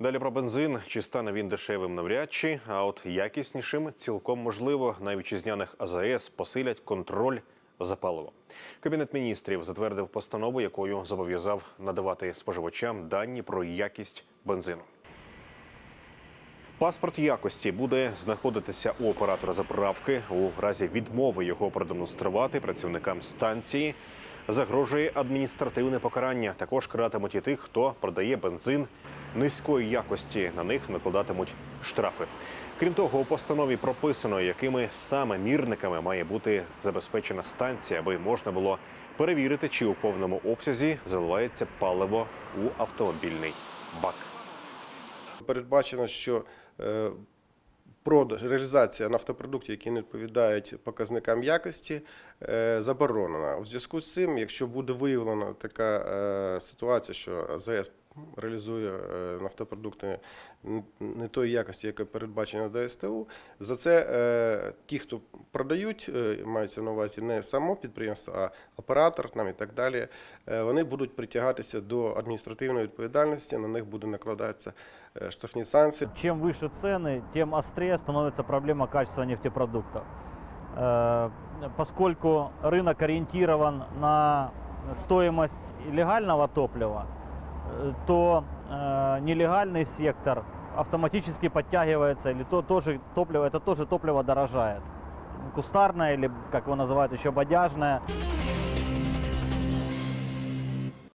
Далі про бензин. Чи стане він дешевим навряд чи, а от якіснішим цілком можливо. На вітчизняних АЗС посилять контроль за паливо. Кабінет міністрів затвердив постанову, якою зобов'язав надавати споживачам дані про якість бензину. Паспорт якості буде знаходитися у оператора заправки. У разі відмови його продемонструвати працівникам станції загрожує адміністративне покарання. Також каратимуть і тих, хто продає бензин низької якості. На них накладатимуть штрафи. Крім того, у постанові прописано, якими саме мірниками має бути забезпечена станція, аби можна було перевірити, чи у повному обсязі заливається паливо у автомобільний бак. Передбачено, що е, продаж, реалізація нафтопродуктів, які не відповідають показникам якості, е, заборонена. У зв'язку з цим, якщо буде виявлена така е, ситуація, що АЗС реалізує е, нафтопродукти н- не тої якості, яка передбачена ДСТУ, за це е, ті, хто продають, е, мається на увазі не само підприємство, а оператор там і так далі, е, вони будуть притягатися до адміністративної відповідальності, на них буде накладатися е, штрафні санкції. Чем выше цены, тем острее становится проблема качества нефтепродуктов. Э, Поскольку рынок ориентирован на стоимость легального топлива, э, то э, нелегальный сектор автоматически подтягивается, или то тоже топливо, это тоже топливо дорожает. Кустарное или, как его называют еще, бодяжное.